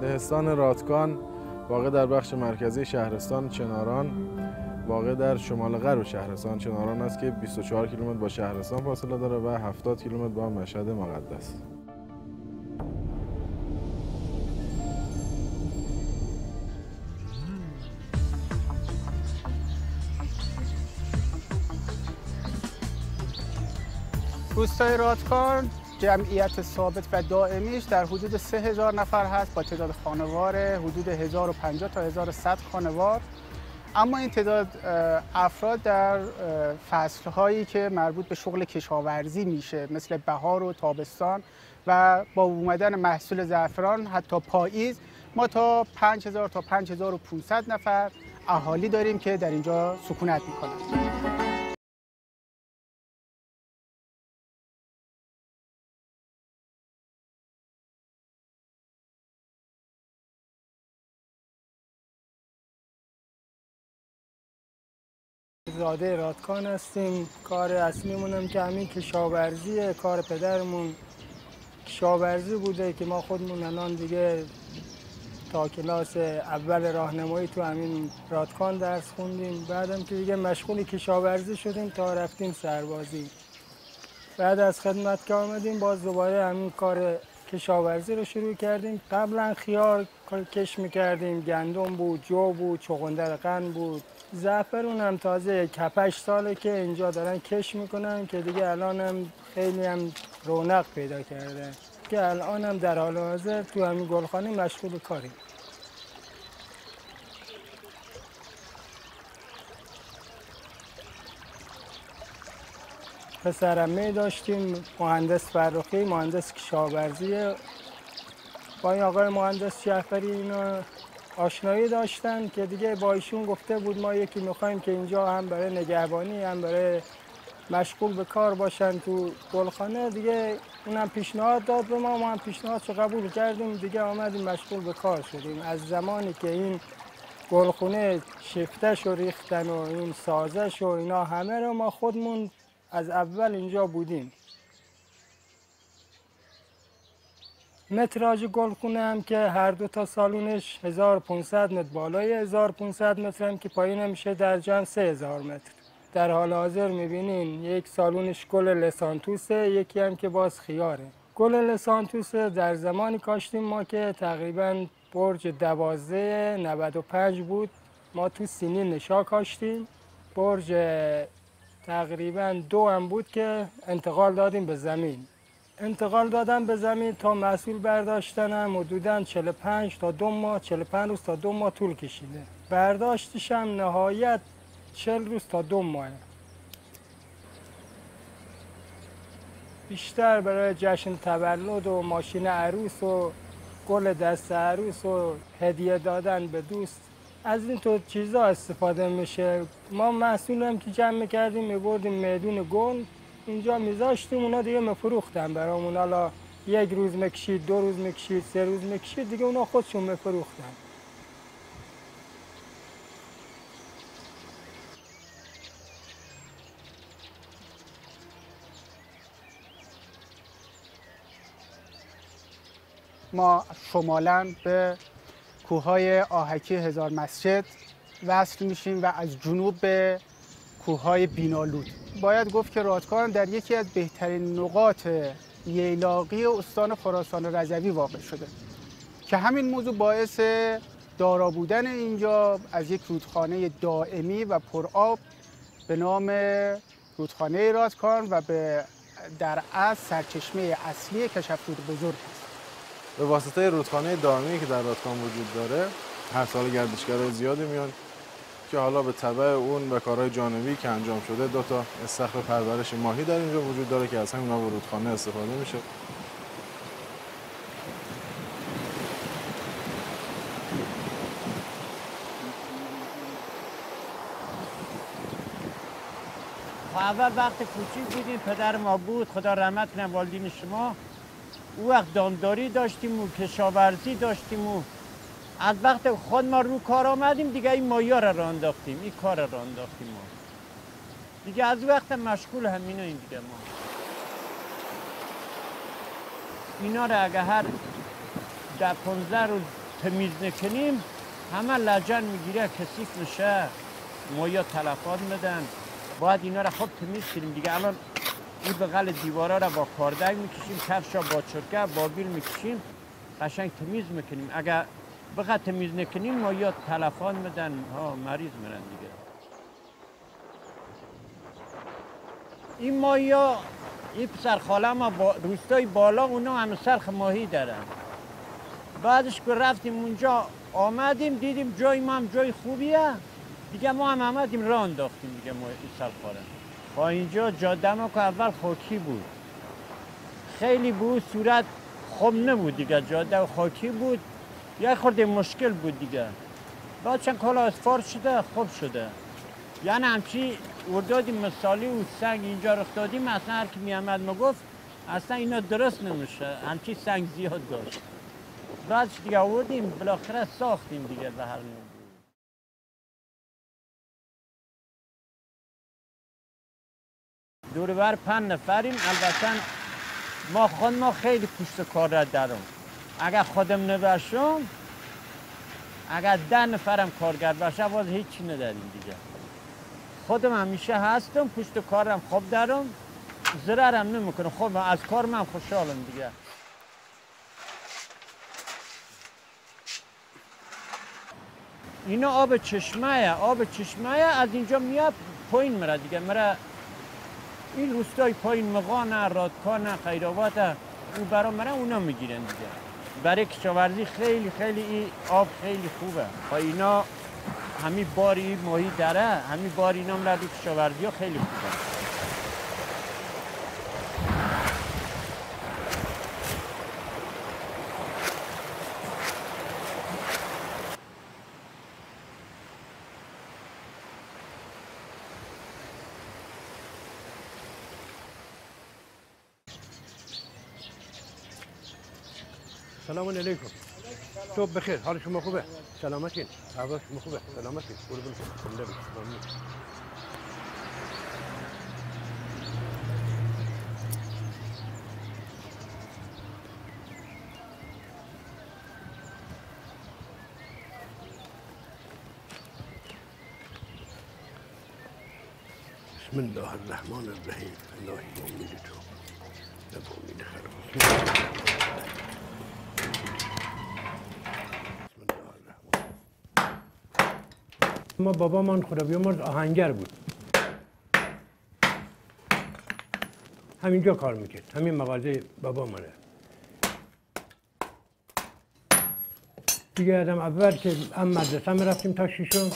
دهستان رادکان واقع در بخش مرکزی شهرستان چناران واقع در شمال غرب شهرستان چناران است که 24 کیلومتر با شهرستان فاصله داره و 70 کیلومتر با مشهد مقدس. روستای رادکان جمعیت ثابت و دائمیش در حدود 3000 نفر هست با تعداد خانوار حدود 1050 تا 1100 خانوار. اما این تعداد افراد در فصل هایی که مربوط به شغل کشاورزی میشه مثل بهار و تابستان و با اومدن محصول زعفران حتی پاییز ما تا 5000 تا 5500 نفر اهالی داریم که در اینجا سکونت می‌کنند زاده رادکان هستیم. کار اصلیمون که همین کشاورزیه. کار پدرمون کشاورزی بوده که ما خودمون الان دیگه تا کلاس اول راهنمایی تو همین رادکان درس خوندیم. بعدم که دیگه مشغول کشاورزی شدیم تا رفتیم سربازی. بعد از خدمت که آمدیم باز دوباره همین کار کشاورزی رو شروع کردیم. قبلا خیار کش می‌کردیم گندم بود جو بود چغندر قند بود. زعفرون هم تازه کپش ساله که اینجا دارن کش می‌کنن که دیگه الان هم خیلی هم رونق پیدا کرده. که الان هم در حال حاضر تو همین گلخانه مشغول کاریم. پسرمه داشتیم مهندس فرخی مهندس کشاورزی با این آقای مهندس جعفری اینو آشنایی داشتن که دیگه با ایشون گفته بود ما یکی می‌خوایم که اینجا هم برای نگهبانی هم برای مشغول به کار باشن تو گلخانه. دیگه اونم پیشنهاد داد به ما ما هم پیشنهاد قبول کردیم. دیگه آمدیم مشغول به کار شدیم. از زمانی که این گلخونه شفتش و ریختن و این سازش و اینا همه رو ما خودمون از اول اینجا بودیم. متراژ گلخونه هم که هر دو تا سالونش 1500 متر بالای 1500 متر هم که پایین میشه در جمع 3000 متر. در حال حاضر می‌بینین یک سالونش گل لسانتوسه یکی هم که باز خیاره. گل لسانتوسه در زمانی کاشتیم ما که تقریبا برج دوازه 95 بود. ما تو سینی نشا کاشتیم. برج تقریبا دو هم بود که انتقال دادیم به زمین. انتقال دادم به زمین تا مسئول برداشتنم حدودا 45 تا دو ماه 45 روز تا دو ماه طول کشیده. برداشتشم نهایت 40 روز تا دو ماه. بیشتر برای جشن تولد و ماشین عروس و گل دست عروس و هدیه دادن به دوست از این تو چیزا استفاده میشه. ما محصول که جمع می‌کردیم میبردیم میدون گل. اینجا میذاشتیم اونا دیگه مفروختن برامون. حالا یک روز مکشید دو روز مکشید سه روز مکشید دیگه اونا خودشون مفروختن ما شمالا به کوههای آهکی هزار مسجد وصل میشیم و از جنوب به کوههای بینالود. باید گفت که رادکان در یکی از بهترین نقاط ییلاقی استان خراسان رضوی واقع شده. که همین موضوع باعث دارا بودن اینجا از یک رودخانه دائمی و پرآب به نام رودخانه رادکان و به در اصل سرچشمه اصلی کشفرود بزرگ است. به واسطه رودخانه دائمی که در رادکان وجود داره هر سال گردشگرای زیادی میان. که حالا به طبع اون به کارهای جانبی که انجام شده دو تا استخر پرورش ماهی در اینجا وجود داره که از همین آب رودخانه استفاده میشه. اول وقت کوچیک بودیم پدر ما بود خدا رحمت کنه والدین شما. او وقت دامداری داشتیم و کشاورزی داشتیم و از وقت خود ما رو کار آمدیم دیگه این مایا را رانداختیم این کار را رانداختیم ما. دیگه از وقت مشغول همین این دیگه ما. اینا را اگه هر ده پونزه روز تمیز نکنیم همه لجن می‌گیره کسیف میشه مایا تلفات میدن. باید اینا را خوب تمیز کنیم. دیگه الان این بغل دیوارا را با کاردک می‌کشیم کفشا با چرکه با بیل می‌کشیم قشنگ تمیز می‌کنیم. اگر بخواد تمیز نکنیم مایا تلفات میدن. ها مریض میرن دیگه. این مایا این پسر خاله ما با روستای بالا اونا همه سرخ ماهی دارن. بعدش که رفتیم اونجا آمدیم دیدیم جای ما هم جای خوبیه. دیگه ما هم آمدیم راه انداختیم دیگه ما این سرخاره با اینجا جاده ما که اول خاکی بود. خیلی بود صورت خوب نبود دیگه. جاده خاکی بود. یک خورده مشکل بود دیگه. بعد چند کالا اسفار شده خوب شده. یعنی همچی وردادی مثالی و سنگ اینجا رخ دادیم اصلا هر کی میامد می‌گفت اصلا اینا درست نمیشه. همچی سنگ زیاد داشت. بعدش دیگه آوردیم؟ بالاخره ساختیم دیگه به هر نوع. دور بر پنج نفریم. البته ما خود ما خیلی پشت کار را دارم اگر خودم نباشم اگر ده نفرم کارگر باشه باز هیچی نداریم دیگه. خودم همیشه هستم پشت کارم خوب دارم ضررم نمی‌کنه خب از کار من خوشحالم دیگه. اینا آب چشمه آب چشمه از اینجا میاد پایین میره دیگه. میره این روستای پایین مغانه رادکانه خیرآباد او برا میره اونا می‌گیرن دیگه. برای کشاورزی خیلی خیلی این آب خیلی خوبه. و اینا همین باری ماهی داره همین بار اینا هم کشاورزی ها خیلی خوبه. السلام عليكم. توب بخير؟ حالكم مخوبة سلامتين. عباس مخوبة سلامتين. قولوا بالخير النبي ممنون بسم الله الرحمن الرحيم. الله يوم ما بابامان خدا بیامرز آهنگر بود. همینجا کار می‌کرد. همین مغازه بابا منه دیگه آدم اول که هم مدرسه می‌رفتیم تا شیشم.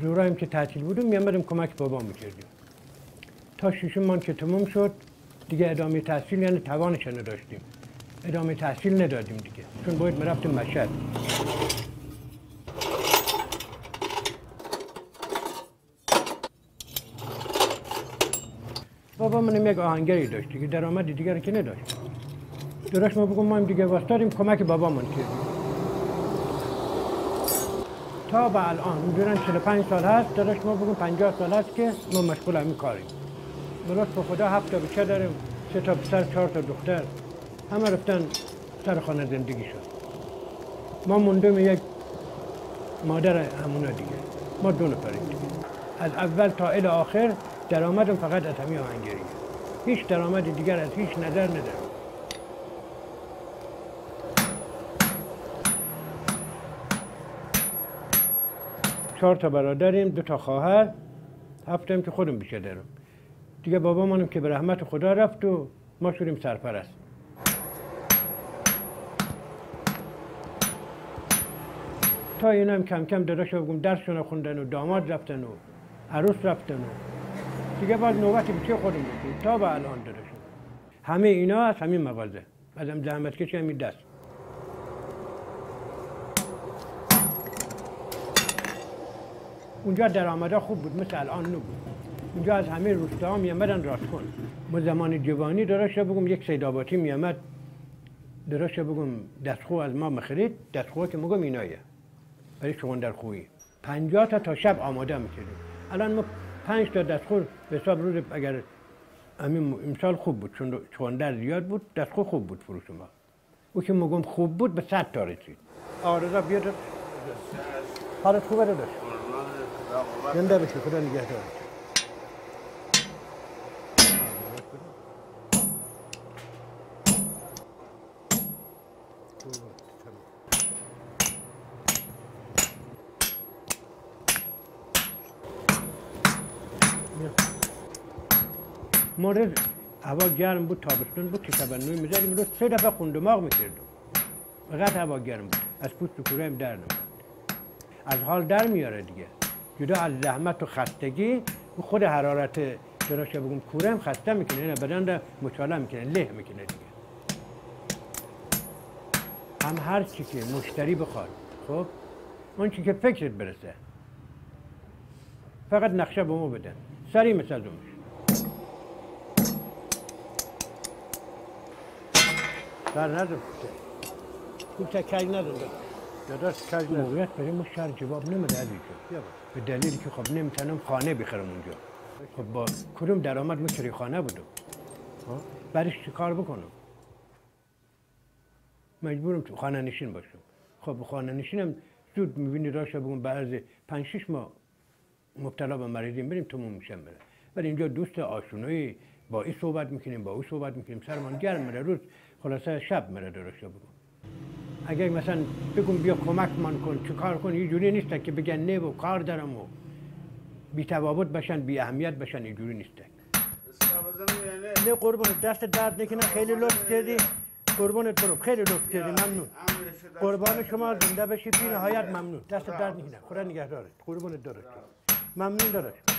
زورایم که تعطیل بودیم میامدیم کمک بابا می‌کردیم. تا شیشم من که تموم شد دیگه ادامه تحصیل یعنی توانش نداشتیم. ادامه تحصیل ندادیم دیگه. چون باید می‌رفتیم مشهد. بابا منم یک آهنگری داشت دیگه. درآمد دیگر که نداشت. درست ما بگم ما دیگه واسطادیم کمک بابا من کردیم تا به الان حدودا 45 سال هست درست ما بگم 50 سال هست که ما مشغول همین کاریم. درست به خدا هفت تا بچه داریم سه تا پسر چهار تا دختر. همه رفتن سر خانه زندگی شد. ما موندیم یک مادر همونا دیگه. ما دو نفریم دیگه. از اول تا الی آخر درآمدم فقط از همین آهنگریه هیچ درآمد دیگر از هیچ نظر ندارم. چهار تا برادریم دو تا خواهر. هفتم که خودم بیشه دارم. دیگه بابا منم که به رحمت خدا رفت و ما شدیم سرپرست. تا اینا هم کم کم داداش بگم درسشون خوندن و داماد رفتن و عروس رفتن و دیگه باز نوبت بیچه خودم بود تا به الان داداش. همه اینا از همین مغازه. ازم زحمت کشی همین دست. اونجا درآمدا خوب بود مثل الان نبود. اونجا از همه روستا میامدن راست کن. ما زمان جوانی درست بگم یک سیداباتی میامد درست بگم دستخو از ما مخرید دستخو که مگم اینایه. برای شغندر خویی پنجاه تا تا شب آماده می‌کردیم. الان ما پنج تا دستخور به حساب روز اگر همین امسال خوب بود چون چوندر زیاد بود دست خوب بود فروش ما. او که مگم خوب بود به صد تا رسید. آرزا بیاد. حالت خوبه رو داشت زنده بشی خدا نگهدار. مورد هوا گرم بود تابستون بود که تبنوی می‌زدیم. رو سه دفعه خوندماغ می‌کردم فقط هوا گرم بود. از پوست و کوره در نمید از حال در میاره دیگه. جدا از زحمت و خستگی خود حرارت دراشه بگم کوره هم خسته می‌کنه نه بدن را مچاله می‌کنه له می‌کنه دیگه. هم هر چی که مشتری بخواد خب؟ اون چی که فکرت برسه. فقط نقشه به ما بدن سری مثل دومش در ندارم این تکرگ ندارم داداش کج موقعیت برای ما شهر جواب نمیده عزیز به دلیلی که خب نمی‌تونم خانه بخرم اونجا خب با کدوم درآمد مشتری خانه بودم برش چی کار بکنم مجبورم تو خانه نشین باشم خب خانه نشینم زود می‌بینی راشه بگم بعض پنج شش ماه مبتلا به مریضیم بریم تموم میشم بره ولی اینجا دوست آشنایی با این صحبت می‌کنیم با او صحبت می‌کنیم سرمان گرم میره روز خلاصه شب میره درسته بگم اگر مثلا بگم بیا کمک من کن چه کار کن یه جوری نیست که بگن نه و کار دارم و بی تفاوت بشن بی اهمیت بشن اینجوری نیست. نه قربونت دست درد نکنه خیلی لطف کردی. قربونت برو خیلی لطف کردی ممنون. قربان شما زنده بشی بی نهایت ممنون. دست درد نکنه خدا نگهدارت. قربونت دارت ممنون دارت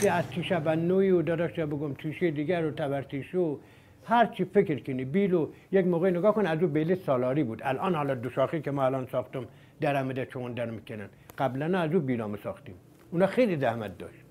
که از تیشه بنوی و داداش بگم تیشه دیگر و تبرتیشو هر چی فکر کنی. بیلو یک موقع نگاه کن از او بیل سالاری بود. الان حالا دو شاخی که ما الان ساختم درمده چون در می‌کنن. قبلا از او بیلامه ساختیم. اونا خیلی زحمت داشت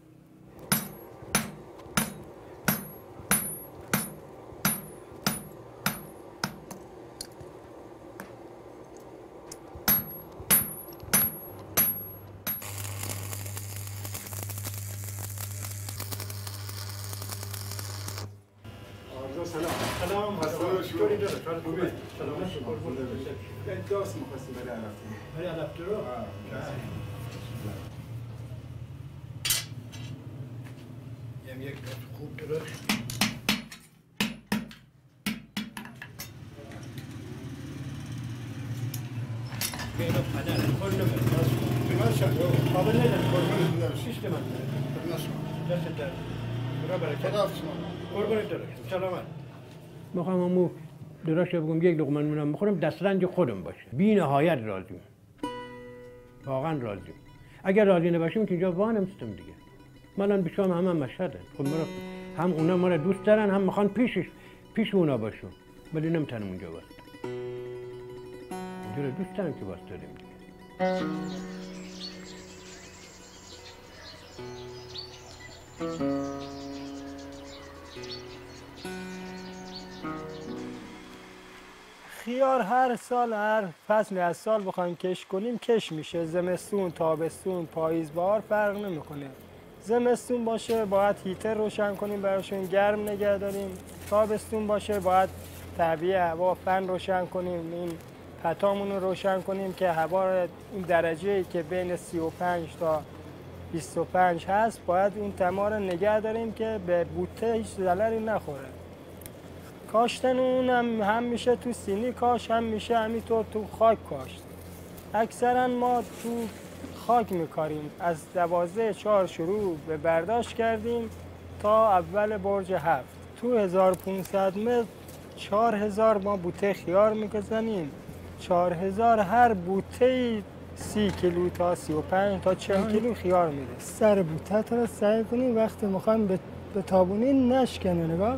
سلام چطوری داره؟ حال خوبه؟ سلامت قربون داست می‌خواستیم برای عرفتیم برای علفت رو؟ یم یک دست خوب درست بینا پدر کل نمید قابل نیدن قربون شیشت من دست در خدا برکت قربونت داره سلامت می‌خوام همو درست بگم یک لقمه نونم بخورم دسترنج خودم باشه. بی نهایت راضیم. واقعا راضیم. اگر راضی نباشیم که اینجا وانم ستم دیگه. من شام همه مشهدن. خب مرا هم اونا ما دوست دارن هم می‌خوان پیشش پیش اونا باشون ولی نمی‌تونم اونجا باست اینجا دوست دارم که باست داریم. خیار هر سال هر فصل از سال بخوایم کش کنیم کش میشه. زمستون تابستون پاییز بهار فرق نمی‌کنه. زمستون باشه باید هیتر روشن کنیم براشون گرم نگه داریم. تابستون باشه باید طبیعه هوا فن روشن کنیم. این پتامون رو روشن کنیم که هوا این درجه که بین 35 تا 25 هست باید این تمار نگه داریم که به بوته هیچ ضرری نخوره. کاشتن اون هم, هم میشه تو سینی کاش هم میشه همینطور تو خاک کاشت. اکثرا ما تو خاک میکاریم. از دوازده چهار شروع به برداشت کردیم تا اول برج هفت. تو 1500 متر 4000 ما بوته خیار میگذنیم 4000 هر بوته سی کیلو تا سی و پنج تا چهل کیلو خیار میده. سر بوته رو سعی کنیم وقتی می‌خوایم به, به تابونی نشکنه نگاه؟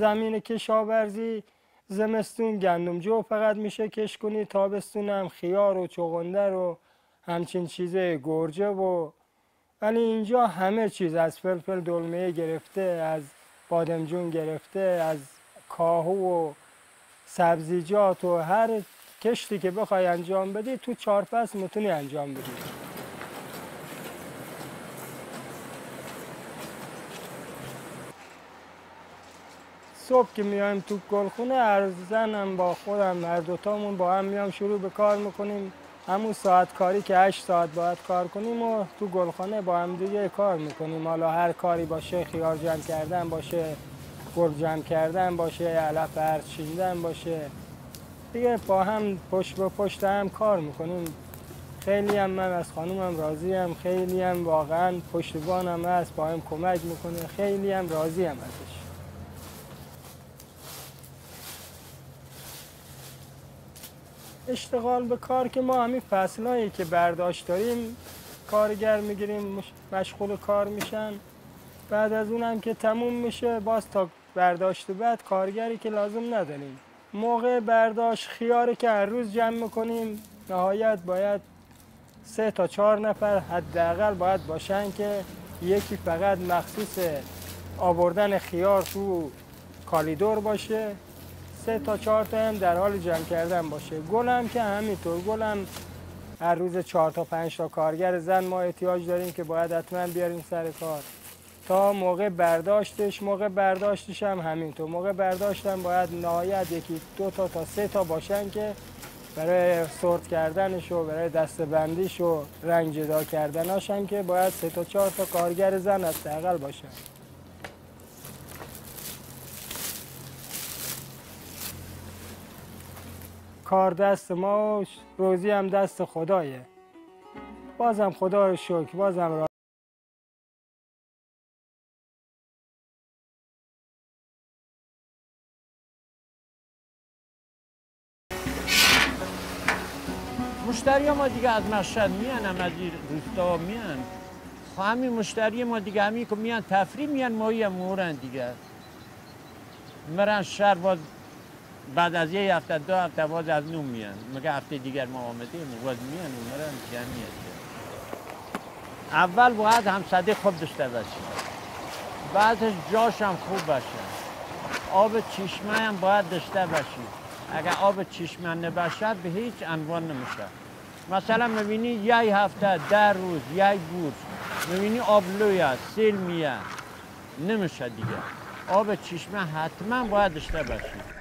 زمین کشاورزی زمستون گندم فقط میشه کش کنی تابستون هم خیار و چغنده و همچین چیزه گرجه و ولی اینجا همه چیز از فلفل دلمه گرفته از بادمجون گرفته از کاهو و سبزیجات و هر کشتی که بخوای انجام بدی تو چهار می‌تونی انجام بدی. صبح که میایم تو گلخونه هر زنم با خودم هر دوتامون با هم میام شروع به کار می‌کنیم. همون ساعت کاری که 8 ساعت باید کار کنیم و تو گلخانه با هم دیگه کار می‌کنیم. حالا هر کاری باشه خیار جمع کردن باشه گرگ جمع کردن باشه علف ارز چیندن باشه. دیگه با هم پشت به پشت هم کار می‌کنیم. خیلی هم من از خانومم راضی هم خیلی هم واقعا پشتبانم هست با هم کمک می‌کنه. خیلی هم راضی هم ازش. اشتغال به کار که ما همین فصلهایی که برداشت داریم کارگر می‌گیریم مشغول کار میشن. بعد از اونم که تموم میشه باز تا برداشت بعد کارگری که لازم نداریم. موقع برداشت خیاری که هر روز جمع می‌کنیم نهایت باید سه تا چهار نفر حداقل باید باشن که یکی فقط مخصوص آوردن خیار تو کالیدور باشه. سه تا چهار تا هم در حال جمع کردن باشه. گلم که همینطور گلم هر روز چهار تا پنج تا کارگر زن ما احتیاج داریم که باید حتما بیاریم سر کار. تا موقع برداشتش موقع برداشتش هم همینطور. موقع برداشتم باید نهایت یکی دو تا تا سه تا باشن که برای سورت کردنش و برای دستبندیش و رنگ جدا کردناش هم که باید سه تا چهار تا کارگر زن حداقل باشن. کار دست ما و روزی هم دست خدایه. بازم خدا رو شکر بازم را مشتری ما دیگه از مشهد میان هم از روستا میان. خب همین مشتری ما دیگه همین که میان تفریح میان مایی هم مورن دیگه. مرن شهر باز بعد از یه هفته دو هفته باز از نوم میان. مگه هفته دیگر ما آمدیم باز میان مرن جمعیت اول باید هم صدیق خوب داشته باشیم. بعدش جاش هم خوب باشه. آب چشمه هم باید داشته باشیم. اگر آب چشمه نباشه به هیچ عنوان نمیشه. مثلا می‌بینی یه هفته در روز یه بورس می‌بینی آب لوی سیل میه. نمیشه دیگه. آب چشمه حتما باید داشته باشیم.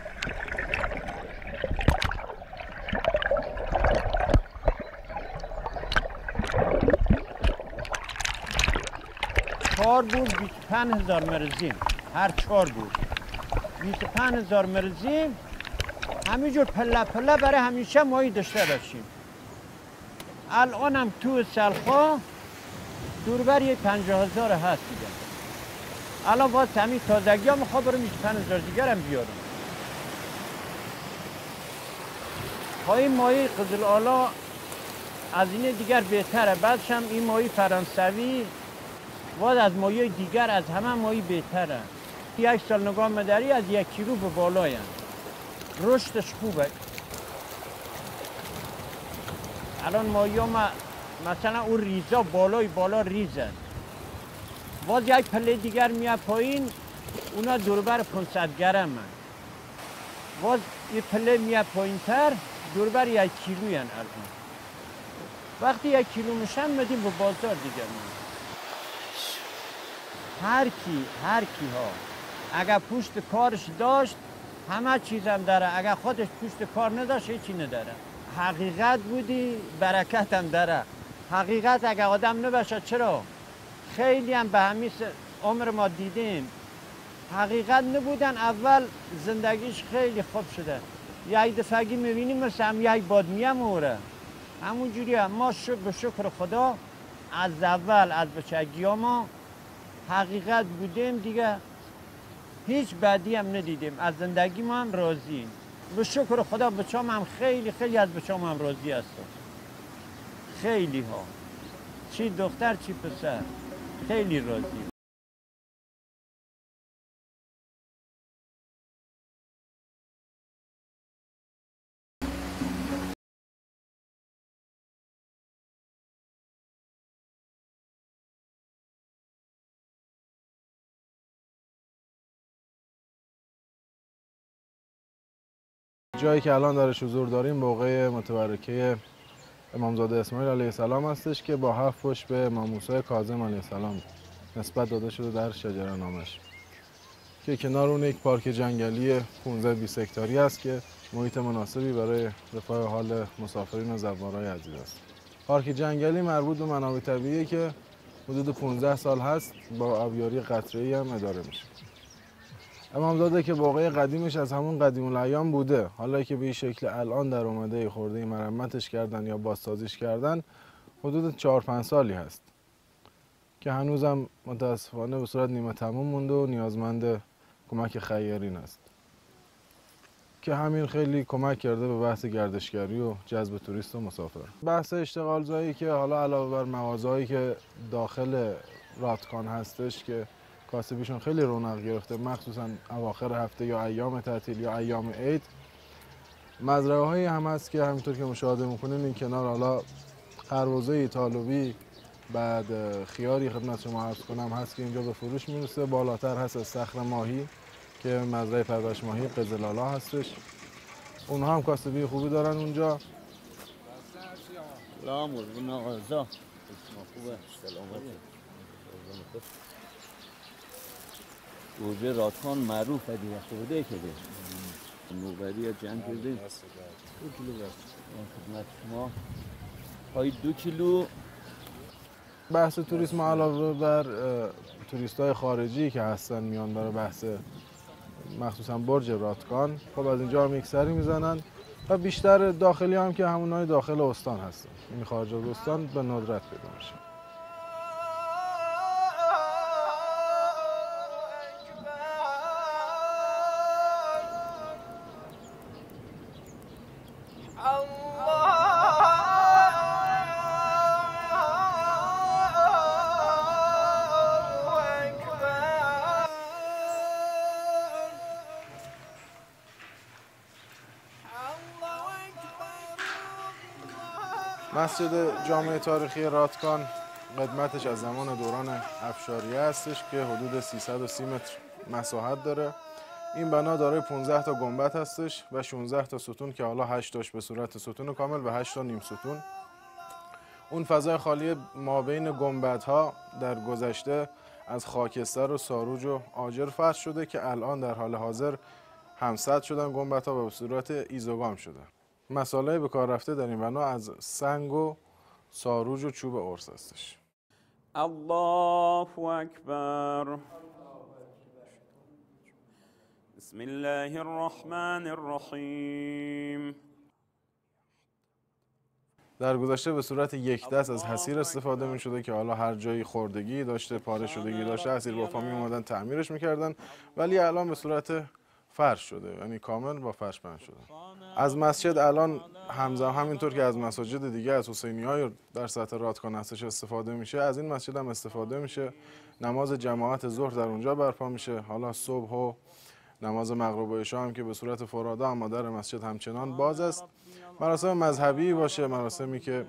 چهار بود 25 هزار مرزیم. هر چهار بود. 25 هزار مرزیم همینجور پله پله برای همیشه مایی داشته باشیم. الان هم تو سلخا دوربر یه پنجاه هزار هست دیگه. الان باز همین تازگی ها می‌خواه برم 25 هزار دیگر هم بیارم های مایی قزل آلا از این دیگر بهتره. بعدش هم این مایی فرانسوی باز از مایه دیگر از همه مایی بهتره. یک سال نگاه مداری از یک کیلو به بالای رشدش خوبه. الان مایه ما مثلا اون ریزا بالای بالا ریزن باز یک پله دیگر میاد پایین اونا دوربر 500 گرم من باز یه پله میاد پایین تر دوربر یک کیلو الان. وقتی یک کیلو میشن مدیم به بازار دیگر. هر کی هر کی ها اگر پشت کارش داشت همه چیزم داره. اگر خودش پشت کار نداشت هیچی نداره. حقیقت بودی برکت هم داره. حقیقت اگر آدم نباشه چرا؟ خیلی هم به همین عمر ما دیدیم. حقیقت نبودن اول زندگیش خیلی خوب شده. یک دفعگی می‌بینیم مثل هم یک بادمیه موره همون جوری هم. ما شکر به شکر خدا از اول از بچگی ما حقیقت بودیم دیگه. هیچ بدی هم ندیدیم. از زندگی ما هم راضییم به شکر خدا بچام هم خیلی خیلی از بچام هم راضی هستم. خیلی ها چی دختر چی پسر. خیلی راضی جایی که الان درش حضور داریم موقع متبرکه امامزاده اسماعیل علیه السلام هستش که با هفت پشت به امام موسی کاظم علیه السلام نسبت داده شده در شجره نامش. که کنار اون یک پارک جنگلی 15 20 هکتاری است که محیط مناسبی برای رفاه حال مسافرین و زوارای عزیز است. پارک جنگلی مربوط به منابع طبیعی که حدود 15 سال هست با آبیاری قطره‌ای هم اداره میشه. امامزاده که واقعی قدیمش از همون قدیم الایام بوده. حالا که به این شکل الان در اومده خورده مرمتش کردن یا بازسازیش کردن حدود 4 5 سالی هست. که هنوزم متاسفانه به صورت نیمه تموم مونده و نیازمند کمک خیرین است. که همین خیلی کمک کرده به بحث گردشگری و جذب توریست و مسافر. بحث اشتغال زایی که حالا علاوه بر مغازه‌ای که داخل راتکان هستش که کاسبیشون خیلی رونق گرفته. مخصوصا اواخر هفته یا ایام تعطیل یا ایام عید. مزرعه هایی هم هست که همینطور که مشاهده می‌کنین این کنار حالا خربزه طالبی بعد خیاری خدمت شما عرض کنم هست که اینجا به فروش می‌رسه. بالاتر هست از صخر ماهی که مزرعه پرورش ماهی قزلالا هستش. اونها هم کاسبی خوبی دارن اونجا. سلام خوبه سلامتی گوجه راتخان معروف دیگه خورده که ده نوبری یا جنگ کرده دو کیلو خدمت شما. های دو کیلو. بحث توریسم علاوه بر توریست های خارجی که هستن میان برای بحث مخصوصا برج راتکان. خب از اینجا هم یک سری می‌زنن. و بیشتر داخلی هم که همون های داخل استان هستن. این خارج از استان به ندرت پیدا میشه. مسجد جامعه تاریخی راتکان قدمتش از زمان دوران افشاریه هستش که حدود 330 متر مساحت داره. این بنا دارای 15 تا گنبد هستش و 16 تا ستون که حالا 8 تاش به صورت ستون کامل و 8 تا نیم ستون. اون فضای خالی ما بین گنبدها در گذشته از خاکستر و ساروج و آجر فرش شده که الان در حال حاضر همسد شدن گنبدها و به صورت ایزوگام شده. مساله به کار رفته در این بنا از سنگ و ساروج و چوب ارس هستش. الله اکبر. بسم الله الرحمن الرحیم. در گذشته به صورت یک دست از حسیر استفاده می شده که حالا هر جایی خوردگی داشته پاره شدگی داشته حسیر با فامی اومدن تعمیرش می‌کردن. ولی الان به صورت فرش شده یعنی کامل با فرش بند شده. از مسجد الان همزمان همینطور که از مساجد دیگه از حسینی های در سطح رادکان هستش استفاده میشه از این مسجد هم استفاده میشه. نماز جماعت ظهر در اونجا برپا میشه. حالا صبح و نماز مغرب و عشا هم که به صورت فراده اما در مسجد همچنان باز است. مراسم مذهبی باشه مراسمی که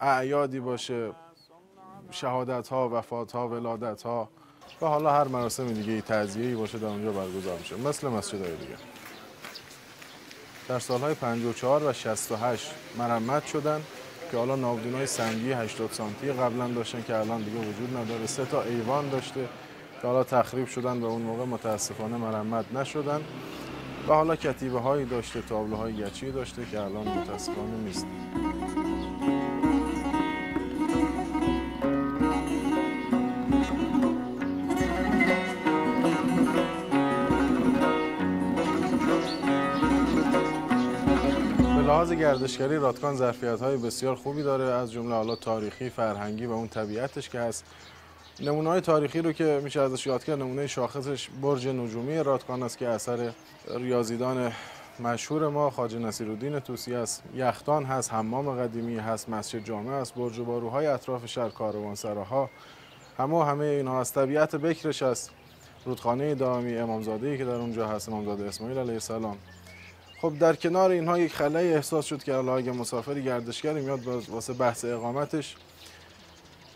اعیادی باشه شهادت ها وفات ها ولادت ها و حالا هر مراسم دیگه تعزیه‌ای باشه در اونجا برگزار میشه. مثل مسجدهای دیگه. در سالهای 54 و 68 مرمت شدن که حالا ناودون های سنگی 80 سانتی قبلا داشتن که الان دیگه وجود نداره. سه تا ایوان داشته که حالا تخریب شدن و اون موقع متاسفانه مرمت نشدن. و حالا کتیبه هایی داشته تابلوهای گچی داشته که الان متاسفانه نیست. لحاظ گردشگری رادکان ظرفیت های بسیار خوبی داره از جمله حالا تاریخی فرهنگی و اون طبیعتش که هست. نمونه های تاریخی رو که میشه ازش یاد کرد نمونه شاخصش برج نجومی رادکان است که اثر ریاضیدان مشهور ما خواجه نصیرالدین توسی است یختان هست حمام قدیمی هست مسجد جامع است برج و باروهای اطراف شهر کاروانسراها همه همه اینها از طبیعت بکرش است. رودخانه دائمی امامزاده که در اونجا هست امامزاده اسماعیل علیه السلام. خب در کنار اینها یک خلای احساس شد که حالا اگه مسافری گردشگری میاد واسه بحث اقامتش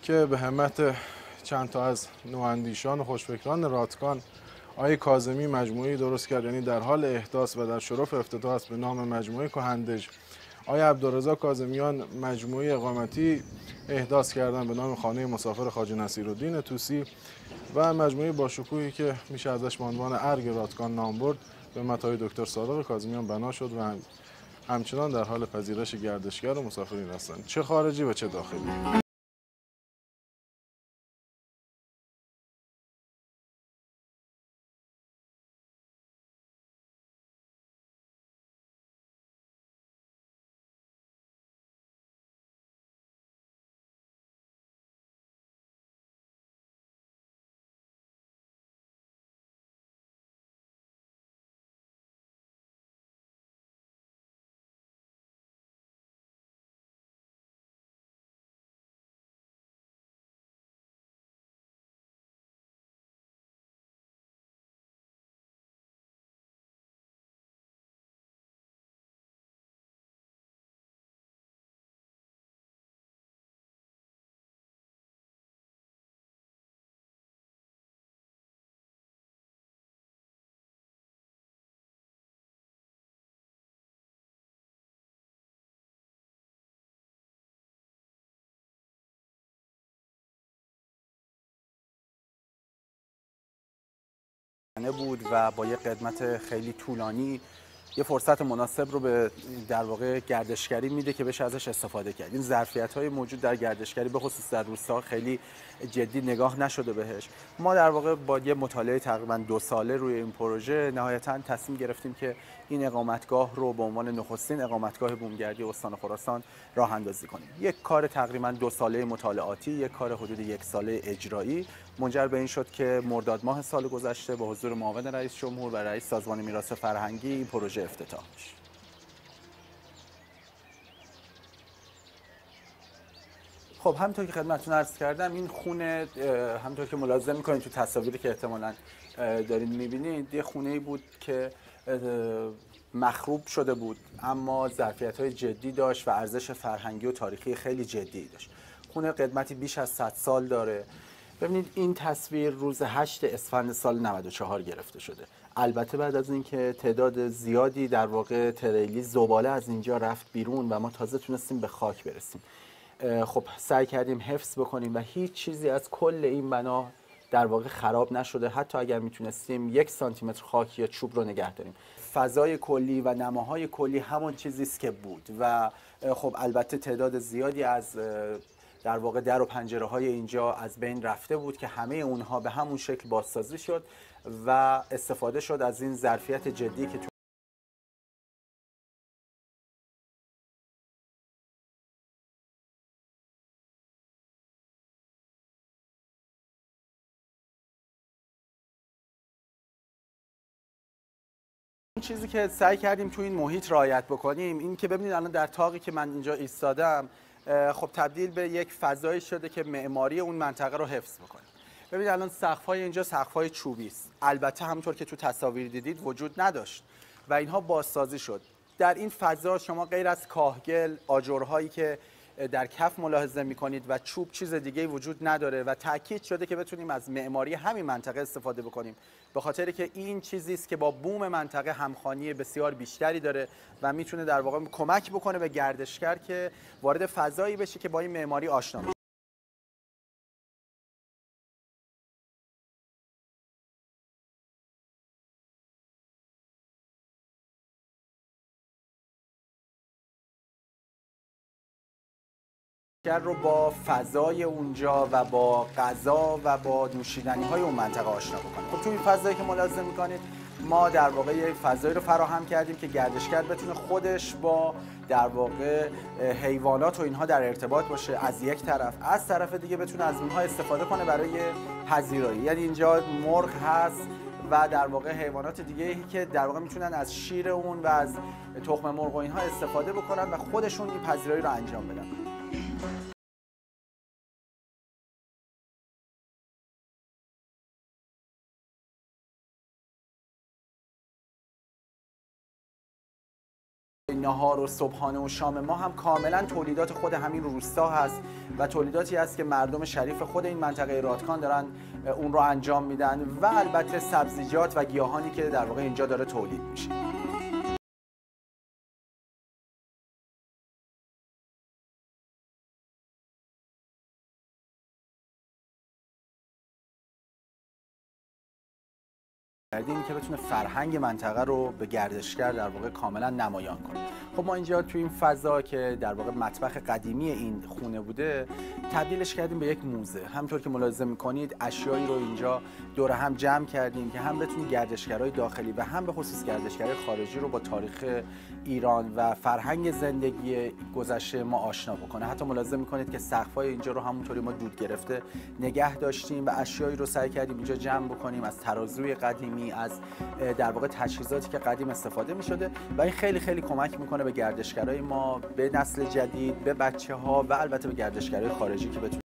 که به همت چند تا از نواندیشان و خوشفکران راتکان آقای کاظمی مجموعه درست کرد. یعنی در حال احداث و در شرف افتتاح است به نام مجموعه کهندج. آقای عبدالرضا کاظمیان مجموعه اقامتی احداث کردن به نام خانه مسافر خواجه نصیرالدین توسی و مجموعه باشکوهی که میشه ازش به عنوان ارگ رادکان نام برد. به متای دکتر صادق کاظمیان بنا شد و هم- همچنان در حال پذیرش گردشگر و مسافرین هستند. چه خارجی و چه داخلی. بود و با یه قدمت خیلی طولانی یه فرصت مناسب رو به در واقع گردشگری میده که بشه ازش استفاده کرد. این ظرفیت های موجود در گردشگری به خصوص در روستا خیلی جدی نگاه نشده بهش. ما در واقع با یه مطالعه تقریبا دو ساله روی این پروژه نهایتا تصمیم گرفتیم که این اقامتگاه رو به عنوان نخستین اقامتگاه بومگردی استان خراسان راه اندازی کنیم. یک کار تقریبا دو ساله مطالعاتی یک کار حدود یک ساله اجرایی منجر به این شد که مرداد ماه سال گذشته با حضور معاون رئیس جمهور و رئیس سازمان میراث فرهنگی این پروژه افتتاح بشه خب همونطور که خدمتتون عرض کردم این خونه اه، همونطور که ملاحظه می‌کنید تو تصاویری که احتمالاً دارین می‌بینید یه خونه ای بود که مخروب شده بود اما ظرفیت های جدی داشت و ارزش فرهنگی و تاریخی خیلی جدی داشت. خونه قدمتی بیش از 100 سال داره. ببینید این تصویر روز 8 اسفند سال 94 گرفته شده. البته بعد از اینکه تعداد زیادی در واقع تریلی زباله از اینجا رفت بیرون و ما تازه تونستیم به خاک برسیم. خب سعی کردیم حفظ بکنیم و هیچ چیزی از کل این بنا در واقع خراب نشده. حتی اگر می‌تونستیم یک سانتی متر خاک یا چوب رو نگه داریم. فضای کلی و نماهای کلی همون چیزی است که بود و خب البته تعداد زیادی از در واقع در و پنجره های اینجا از بین رفته بود که همه اونها به همون شکل بازسازی شد و استفاده شد از این ظرفیت جدی که تو چیزی که سعی کردیم تو این محیط رعایت بکنیم این که ببینید الان در تاقی که من اینجا ایستادم خب تبدیل به یک فضایی شده که معماری اون منطقه رو حفظ بکنه. ببینید الان سقف‌های اینجا سقف‌های چوبی است. البته همونطور که تو تصاویر دیدید وجود نداشت و اینها بازسازی شد. در این فضا شما غیر از کاهگل آجرهایی که در کف ملاحظه می‌کنید و چوب چیز دیگه وجود نداره و تاکید شده که بتونیم از معماری همین منطقه استفاده بکنیم. به خاطر که این چیزی است که با بوم منطقه همخوانی بسیار بیشتری داره و می‌تونه در واقع کمک بکنه به گردشگر که وارد فضایی بشه که با این معماری آشنا بشه. رو با فضای اونجا و با غذا و با نوشیدنی های اون منطقه آشنا بکنیم خب تو این فضایی که ملاحظه می‌کنید ما در واقع یه فضایی رو فراهم کردیم که گردشگر بتونه خودش با در واقع حیوانات و اینها در ارتباط باشه. از یک طرف. از طرف دیگه بتونه از اونها استفاده کنه برای پذیرایی. یعنی اینجا مرغ هست و در واقع حیوانات دیگه ای که در واقع می‌تونن از شیر اون و از تخم مرغ و اینها استفاده بکنن و خودشون این پذیرایی رو انجام بدن. نهار و صبحانه و شام ما هم کاملا تولیدات خود همین روستا هست و تولیداتی است که مردم شریف خود این منطقه رادکان دارن اون رو انجام میدن و البته سبزیجات و گیاهانی که در واقع اینجا داره تولید میشه. کردیم که بتونه فرهنگ منطقه رو به گردشگر در واقع کاملا نمایان کنه. خب ما اینجا تو این فضا که در واقع مطبخ قدیمی این خونه بوده تبدیلش کردیم به یک موزه. همطور که ملاحظه می‌کنید اشیایی رو اینجا دور هم جمع کردیم که هم بتونیم گردشگرای داخلی و هم به خصوص گردشگرای خارجی رو با تاریخ ایران و فرهنگ زندگی گذشته ما آشنا بکنه. حتی ملاحظه می‌کنید که سقف‌های اینجا رو همونطوری ما دود گرفته نگه داشتیم و اشیایی رو سعی کردیم اینجا جمع بکنیم از ترازوی قدیمی از در واقع تجهیزاتی که قدیم استفاده می شده و این خیلی خیلی کمک می‌کنه به گردشگرای ما به نسل جدید به بچه ها و البته به گردشگرای خارجی که بتونن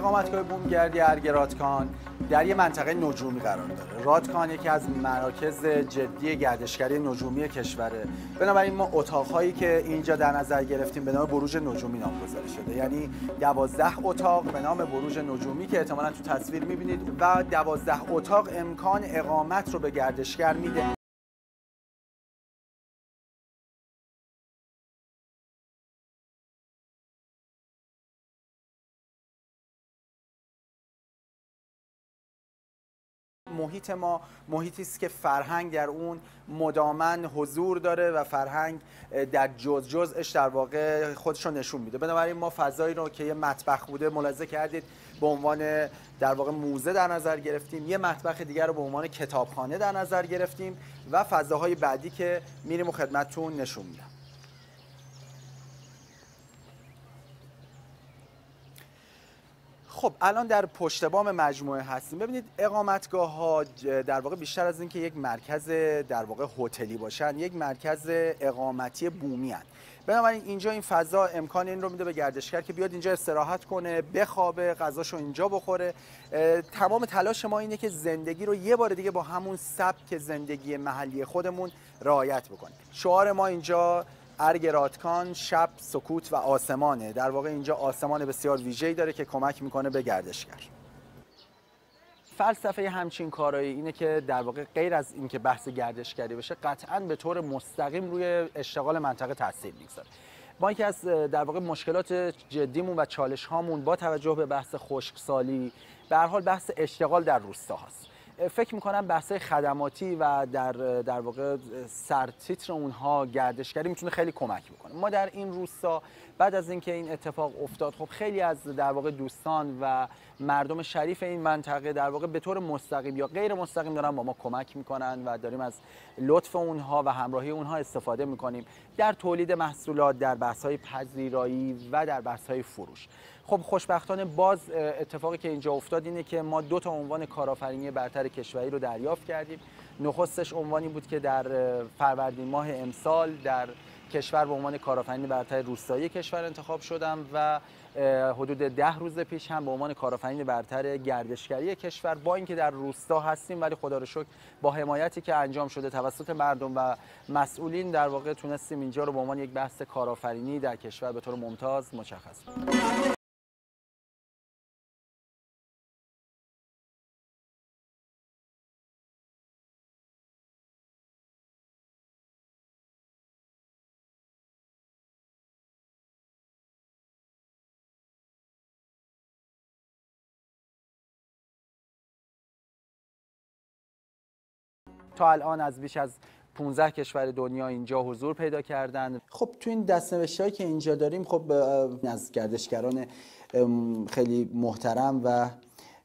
اقامتگاه بومگردی ارگراتکان در یه منطقه نجومی قرار داره. رادکان یکی از مراکز جدی گردشگری نجومی کشوره بنابراین ما اتاقهایی که اینجا در نظر گرفتیم به نام بروج نجومی نامگذاری شده. یعنی دوازده اتاق به نام بروج نجومی که احتمالا تو تصویر می‌بینید و دوازده اتاق امکان اقامت رو به گردشگر میده. محیط ما محیطی است که فرهنگ در اون مدامن حضور داره و فرهنگ در جز جزش در واقع خودش رو نشون میده. بنابراین ما فضایی رو که یه مطبخ بوده ملاحظه کردید به عنوان در واقع موزه در نظر گرفتیم یه مطبخ دیگر رو به عنوان کتابخانه در نظر گرفتیم و فضاهای بعدی که میریم و خدمتتون نشون میدم. خب الان در پشت بام مجموعه هستیم. ببینید اقامتگاه ها در واقع بیشتر از اینکه یک مرکز در واقع هتلی باشن یک مرکز اقامتی بومی هن. بنابراین اینجا این فضا امکان این رو میده به گردشگر که بیاد اینجا استراحت کنه بخوابه غذاشو اینجا بخوره. تمام تلاش ما اینه که زندگی رو یه بار دیگه با همون سبک زندگی محلی خودمون رعایت بکنیم. شعار ما اینجا ارگ راتکان شب سکوت و آسمانه. در واقع اینجا آسمان بسیار ویژه‌ای داره که کمک می‌کنه به گردشگر. فلسفه همچین کارایی اینه که در واقع غیر از اینکه بحث گردشگری بشه قطعا به طور مستقیم روی اشتغال منطقه تاثیر می‌گذاره. ما یکی از در واقع مشکلات جدیمون و چالش هامون با توجه به بحث خشکسالی به هر حال بحث اشتغال در روستا هست. فکر می‌کنم بحث خدماتی و در در واقع سرتیتر اونها گردشگری می‌تونه خیلی کمک بکنه. ما در این روستا بعد از اینکه این اتفاق افتاد خب خیلی از در واقع دوستان و مردم شریف این منطقه در واقع به طور مستقیم یا غیر مستقیم دارن با ما کمک می‌کنن و داریم از لطف اونها و همراهی اونها استفاده می‌کنیم. در تولید محصولات در بحث های پذیرایی و در بحث های فروش. خب خوشبختانه باز اتفاقی که اینجا افتاد اینه که ما دو تا عنوان کارآفرینی برتر کشوری رو دریافت کردیم. نخستش عنوانی بود که در فروردین ماه امسال در کشور به عنوان کارآفرین برتر روستایی کشور انتخاب شدم و حدود ده روز پیش هم به عنوان کارآفرین برتر گردشگری کشور. با اینکه در روستا هستیم ولی خدا رو شکر با حمایتی که انجام شده توسط مردم و مسئولین در واقع تونستیم اینجا رو به عنوان یک بحث کارآفرینی در کشور به طور ممتاز مشخص تا الان از بیش از 15 کشور دنیا اینجا حضور پیدا کردن. خب تو این دستنوشته که اینجا داریم خب از گردشگران خیلی محترم و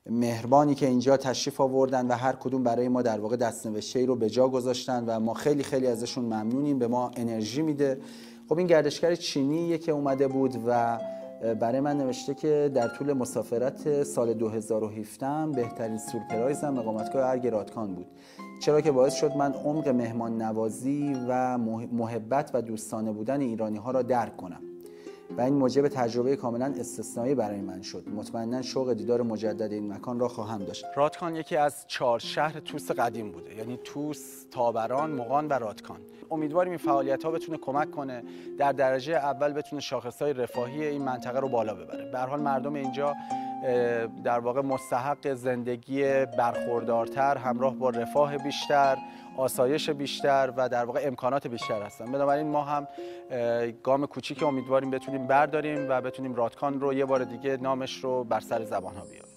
مهربانی که اینجا تشریف آوردن و هر کدوم برای ما در واقع دستنوشته رو به جا گذاشتن و ما خیلی خیلی ازشون ممنونیم به ما انرژی میده. خب این گردشگر چینی که اومده بود و برای من نوشته که در طول مسافرت سال 2017 بهترین سورپرایزم اقامتگاه ارگ رادکان بود. چرا که باعث شد من عمق مهمان نوازی و محبت و دوستانه بودن ایرانی ها را درک کنم. و این موجب تجربه کاملا استثنایی برای من شد. مطمئنا شوق دیدار مجدد این مکان را خواهم داشت. رادکان یکی از چهار شهر توس قدیم بوده یعنی توس تابران مغان و رادکان. امیدواریم این فعالیت ها بتونه کمک کنه در درجه اول بتونه شاخص های رفاهی این منطقه رو بالا ببره. به حال مردم اینجا در واقع مستحق زندگی برخوردارتر همراه با رفاه بیشتر آسایش بیشتر و در واقع امکانات بیشتر هستن. بنابراین ما هم گام کوچیک امیدواریم بتونیم برداریم و بتونیم رادکان رو یه بار دیگه نامش رو بر سر زبان ها بیاریم.